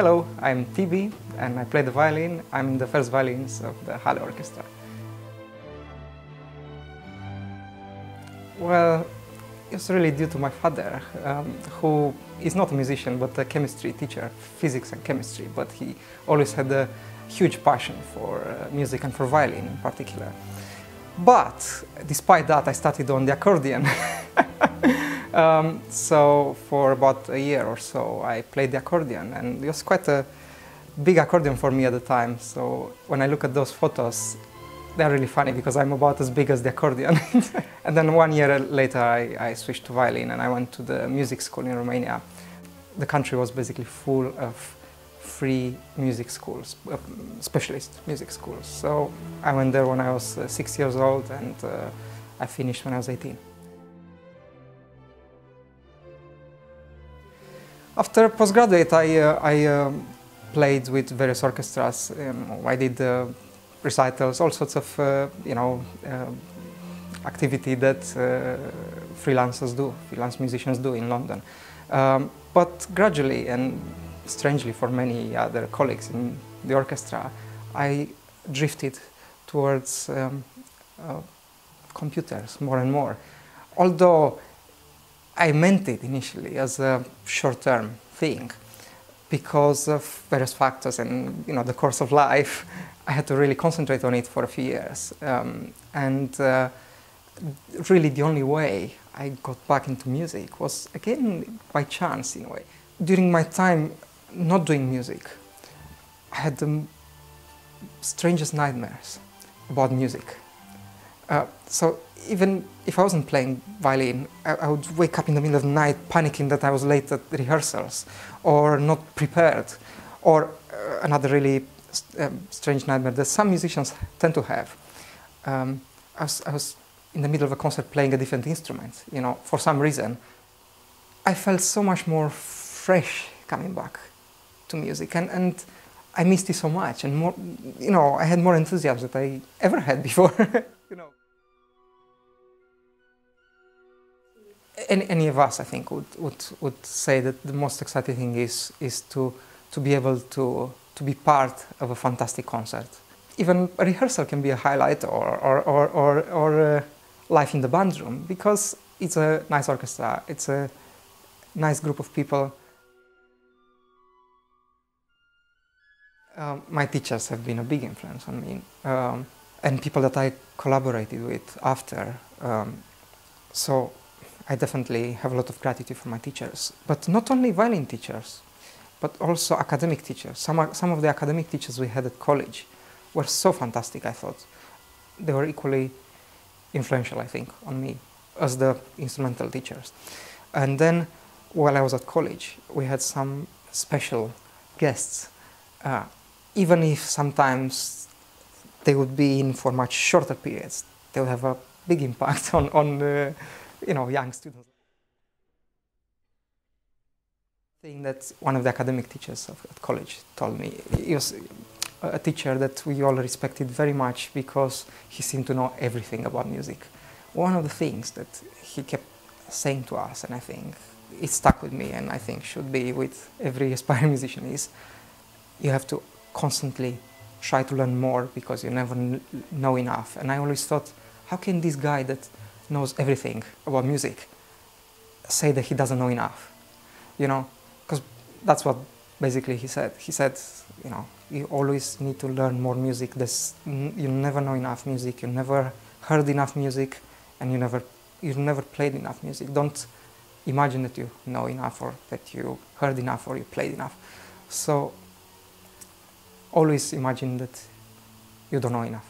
Hello, I'm Tibi and I play the violin. I'm the first violins of the Halle Orchestra. Well, it's really due to my father, um, who is not a musician but a chemistry teacher, physics and chemistry, but he always had a huge passion for uh, music and for violin in particular. But despite that, I started on the accordion. um, so for about a year or so, I played the accordion, and it was quite a big accordion for me at the time. So when I look at those photos, they're really funny because I'm about as big as the accordion. and then one year later, I, I, switched to violin and I went to the music school in Romania. The country was basically full of free music schools, uh, specialist music schools. So I went there when I was uh, six years old and uh, I finished when I was 18. After postgraduate, I, uh, I um, played with various orchestras. Um, I did uh, recitals, all sorts of, uh, you know, activity that freelancers do, freelance musicians do in London. Um, but gradually and strangely for many other colleagues in the orchestra, I drifted towards um, uh, computers more and more. Although I meant it initially as a short-term thing, because of various factors and you know the course of life, I had to really concentrate on it for a few years. Um, and uh, really the only way I got back into music was again by chance in a way. During my time not doing music, I had the strangest nightmares about music. Uh, so even if I wasn't playing violin, I, I, would wake up in the middle of the night panicking that I was late at rehearsals or not prepared. Or uh, another really um, strange nightmare that some musicians tend to have. Um, I, was, I was in the middle of a concert playing a different instrument, you know, for some reason. I felt so much more fresh coming back to music and, and I missed it so much and more, you know, I had more enthusiasm than I ever had before, you know. Any, any of us, I think, would, would, would say that the most exciting thing is, is to, to be able to, to be part of a fantastic concert. Even a rehearsal can be a highlight or, or, or, or, or uh, life in the band room because it's a nice orchestra, it's a nice group of people Um, my teachers have been a big influence on me, um, and people that I collaborated with after. Um, so I definitely have a lot of gratitude for my teachers, but not only violin teachers, but also academic teachers. Some, some of the academic teachers we had at college were so fantastic, I thought. They were equally influential, I think, on me as the instrumental teachers. And then while I was at college, we had some special guests. Uh, even if sometimes they would be in for much shorter periods, they would have a big impact on, on uh, you know, young students. Thing that one of the academic teachers at college told me, he was a teacher that we all respected very much because he seemed to know everything about music. One of the things that he kept saying to us, and I think it stuck with me and I think should be with every aspiring musician is you have to constantly try to learn more because you never know enough. And I always thought, how can this guy that knows everything about music say that he doesn't know enough? You know, because that's what basically he said. He said, you know, you always need to learn more music. There's, you never know enough music. You never heard enough music, and you never you never played enough music. Don't imagine that you know enough, or that you heard enough, or you played enough. So always imagine that you don't know enough.